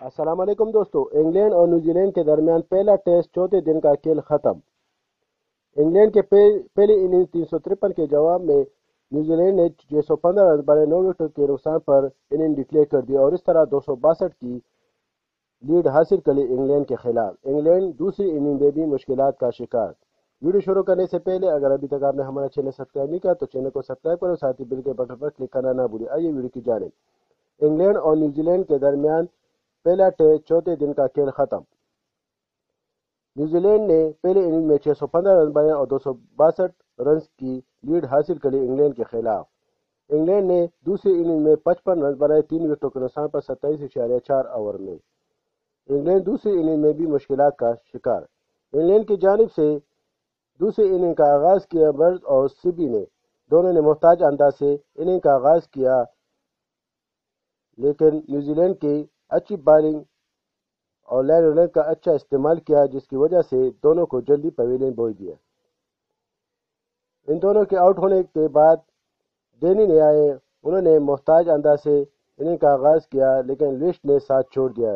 السلام علیکم دوستو، انگلینڈ اور نیوزی لینڈ کے درمیان پہلا ٹیسٹ چوتھے دن کا کھیل ختم۔ انگلینڈ کے پہلی اننگ تین سو ترپن کے جواب میں نیوزی لینڈ نے چھ سو پندرہ رن بڑے نو وکٹوں کے نقصان پر اننگ ڈکلیئر کر دی اور اس طرح دو سو باسٹھ کی لیڈ حاصل کر لی انگلینڈ کے خلاف۔ انگلینڈ دوسری اننگ میں بھی مشکلات کا شکار۔ ویڈیو شروع کرنے سے پہلے اگر ابھی تک آپ نے ہمارا چینل سبسکرائب نہیں کیا تو چینل کو سبسکرائب کرو، ساتھ ہی بل کے بٹن پر کلک کرنا نہ بھولے آئیے ویڈیو کی جانب۔ انگلینڈ اور نیوزی لینڈ کے درمیان پہلا ٹیسٹ چوتھے دن کا کھیل ختم۔ نیوزی لینڈ نے پہلے اننگ میں چھ سو پندرہ رن بنائے اور دو سو باسٹھ رنز کی لیڈ حاصل کری انگلینڈ کے خلاف۔ انگلینڈ نے دوسری اننگ میں پچپن رن بنائے، تین وکٹوں کے نقصان پر ستائیس اشاریہ چار اوور میں۔ انگلینڈ دوسری اننگ میں بھی مشکلات کا شکار۔ انگلینڈ کی جانب سے دوسری اننگ کا آغاز کیا برز اور سبی نے۔ دونوں نے محتاج انداز سے اننگ کا آغاز کیا، لیکن نیوزی لینڈ کی اچھی بالنگ اور لینڈ رنر کا اچھا استعمال کیا، جس کی وجہ سے دونوں کو جلدی پویلین بوئی دیا۔ ان دونوں کے آؤٹ ہونے کے بعد ڈینی نے آئے انہوں نے محتاج انداز سے اننگ کا آغاز کیا، لیکن لسٹ نے ساتھ چھوڑ دیا۔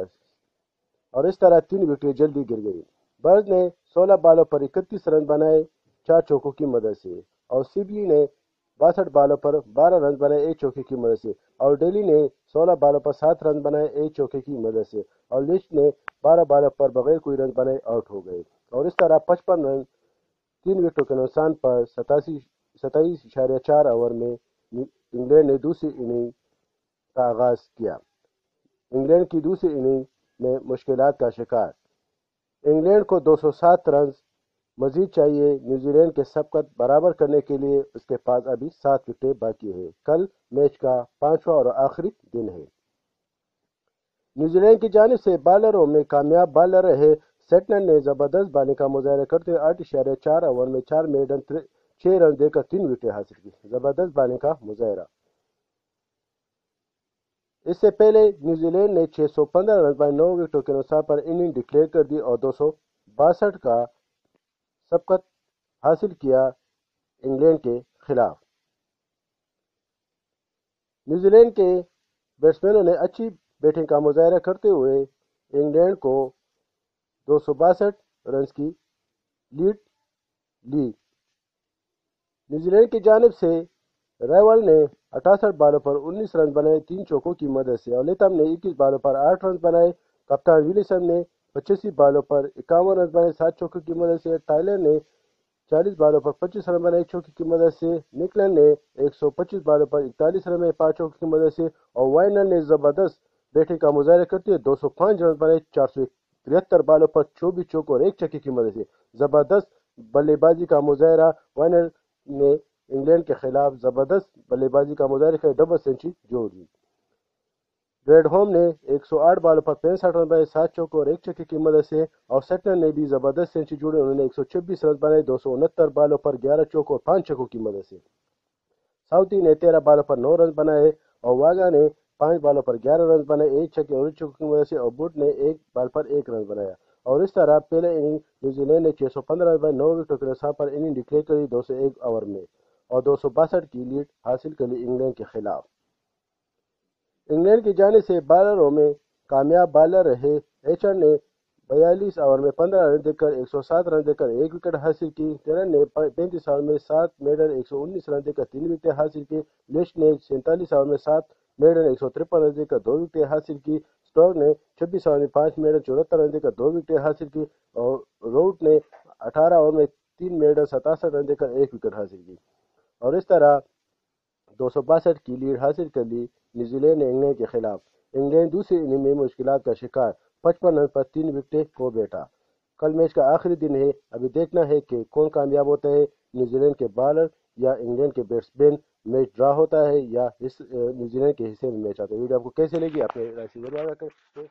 اور اس طرح تین وکٹیں جلدی گر گئی برز نے سولہ بالوں پر اکتیس رن بنائے چار چوکوں کی مدد سے، اور سی بی نے باسٹھ بالوں پر بارہ رن بنائے ایک چوکے کی مدد سے اور ڈیلی نے سولہ بالوں پر سات رن بنائے ایک چوکے کی مدد سے اور لسٹ نے بارہ بالوں پر بغیر کوئی رن بنائے آؤٹ ہو گئے اور اس طرح پچپن رن، تین وکٹوں کے نقصان پر ستاسی، ستائیس اشاریہ چار اوور میں انگلینڈ نے دوسری اننگ کا آغاز کیا۔ انگلینڈ کی دوسری اننگ میں مشکلات کا شکار۔ انگلینڈ کو دو سو سات رنز مزید چاہیے نیوزی لینڈ کے سبقت برابر کرنے کے لیے اس کے پاس ابھی سات وکٹیں باقی ہیں۔ کل میچ کا پانچواں اور آخری دن ہے۔ نیوزی لینڈ کی جانب سے بالروں میں کامیاب بالر رہے سیٹنر نے زبردست بالنگ کا مظاہرہ کرتے ہوئے آٹھ اشارے چار اوور میں چار میڈن چھ رن دے کر تین وکٹیں حاصل کی زبردست بالنگ کا مظاہرہ۔ اس سے پہلے نیوزی لینڈ نے چھ سو پندرہ رن پر نو وکٹوں کے نقصان پر اننگ ڈکلیئر کر دی اور دو سو باسٹھ کا سبقت حاصل کیا انگلینڈ کے خلاف۔ نیوزی لینڈ کے بیٹسمینوں نے اچھی بیٹنگ کا مظاہرہ کرتے ہوئے انگلینڈ کو دو سو باسٹھ رنز کی لیڈ لی۔ نیوزی لینڈ کی جانب سے ریول نے اٹھاسٹھ بالوں پر انیس رن بنائے، تین چوکوں کی مدد سے۔ اور لیتم نے اکیس بالوں پر آٹھ رن بنائے۔ کپتان ولیسن نے پچاسی بالوں پر اکاون رن بنائے سات چوکوں کی مدد سے ٹائلر نے چالیس بالوں پر پچیس رن بنائے ایک چوکی کی مدد سے نکلن نے ایک سو پچیس بالوں پر اکتالیس رن بنائے پانچ چوکی کی مدد سے اور وائنر نے زبردست بیٹنگ کا مظاہرہ کرتے ہوئے دو سو پانچ رن بنائے چار سو تہتر بالوں پر چوبیس چوک اور ایک چکی کی مدد سے زبردست بلے بازی کا مظاہرہ وائنر نے انگلینڈ کے خلاف زبردست بلے بازی کا مظاہرہ کر ڈبل سینچری جوڑ دی۔ گریڈ ہوم نے ایک سو آٹھ بالوں پر پینسٹھ رن بنائے، سات چوک اور ایک چکی کی مدد سے اور سیٹر نے بھی زبردست سینچری جوڑے، انہوں نے ایک سو چھبیس رن بنائے، دو سو انہتر بالوں پر گیارہ چوک اور پانچ چکوں کی مدد سے۔ ساؤتھی نے تیرہ بالوں پر نو رن بنائے اور واگا نے پانچ بالوں پر گیارہ رن بنائے، ایک چھکے اور چکوں کی مدد سے اور بٹ نے ایک بال پر ایک رن بنایا۔ اور اس طرح پہلے اننگ نیوزی لینڈ نے چھ سو پندرہ رن بنائے، نو وکٹوں کے نصاب پر اننگ ڈکلیئر کری دو سو ایک اوور میں اور دو سو باسٹھ کی لیڈ حاصل کر لی انگلینڈ کے خلاف۔ انگلینڈ کی جانب سے بالروں میں کامیاب بالر رہے۔ ایچر نے بیالیس اوور میں پندرہ رن دے کر ایک سو سات رن دے کر ایک وکٹ حاصل کی۔ ٹیرن نے پینتیس اوور میں سات، میڈل ایک سو انیس رن دے کر تین وکٹیں حاصل کی۔ لسٹ نے سینتالیس اوور میں سات، میڈل ایک سو ترپن رن دے کر دو وکٹیں حاصل کی۔ اسٹوک نے چھبیس اوور میں پانچ، میڈل چورہتر رن دے کر دو وکٹیں حاصل کی۔ اور روٹ نے اٹھارہ اوور میں تین، میڈل ستاسٹھ رن دے کر ایک وکٹ حاصل کی۔ اور اس طرح دو سو باسٹھ کی لیڈ حاصل کر لی نیوزی لینڈ نے انگلینڈ کے خلاف۔ انگلینڈ دوسری اننگ میں مشکلات کا شکار۔ پچپن رن پر تین وکٹیں کھو بیٹھا کل میچ کا آخری دن ہے۔ ابھی دیکھنا ہے کہ کون کامیاب ہوتا ہے۔ نیوزی لینڈ کے بالر یا انگلینڈ کے بیٹس مین میچ ڈرا ہوتا ہے یا نیوزی لینڈ کے حصے میں میچ آتا ہے۔ ویڈیو آپ کو کیسے لگی؟ اپنے